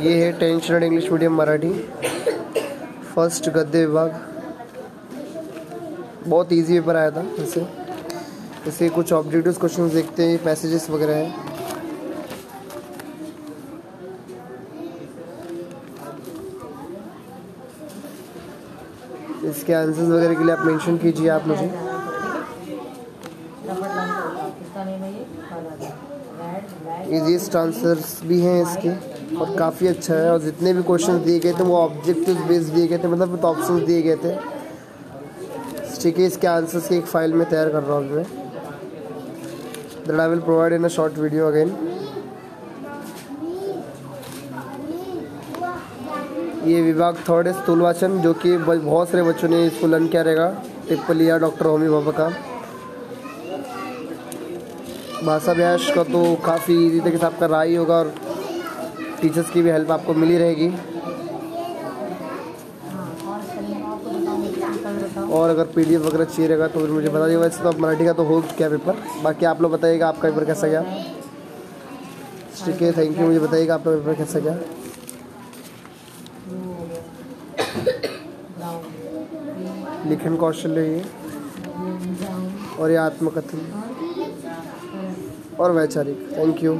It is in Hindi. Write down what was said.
ये है standard English medium Marathi. First गद्य विभाग। बहुत इजी पेपर आया था इसे। इसे कुछ ऑब्जेक्टिव क्वेश्चन देखते हैं पैसेजेस वगैरह हैं। इसके आंसर्स वगैरह के लिए आप मेंशन कीजिए आप मुझे। इजीस्ट आंसर्स भी हैं इसके। और काफ़ी अच्छा है, और जितने भी क्वेश्चन दिए गए थे, वो ऑब्जेक्टिव बेस्ड दिए गए थे मतलब ऑप्शन दिए गए थे। ठीक है, इसके आंसर्स की एक फ़ाइल में तैयार कर रहा हूँ मैं that I will provide in a short video again ये विभाग थर्ड है स्थूलवाचन जो कि बहुत सारे बच्चों ने इसको लर्न किया रहेगा। टिप्पल लिया डॉक्टर होमी बाबा का। भाषा अभ्यास का तो काफ़ी इजी तरीके से आपका राय होगा, और टीचर्स की भी हेल्प आपको मिली रहेगी। और अगर पी वगैरह चाहिए रहेगा तो फिर मुझे बता दीजिए वैसे तो आप मराठी का तो हो क्या पेपर बाकी आप लोग बताइएगा आपका पेपर कैसा गया। ठीक है थैंक यू मुझे बताइएगा आपका पेपर कैसा गया। लिखन कौशल ये और ये आत्मकथन और वैचारिक। Thank you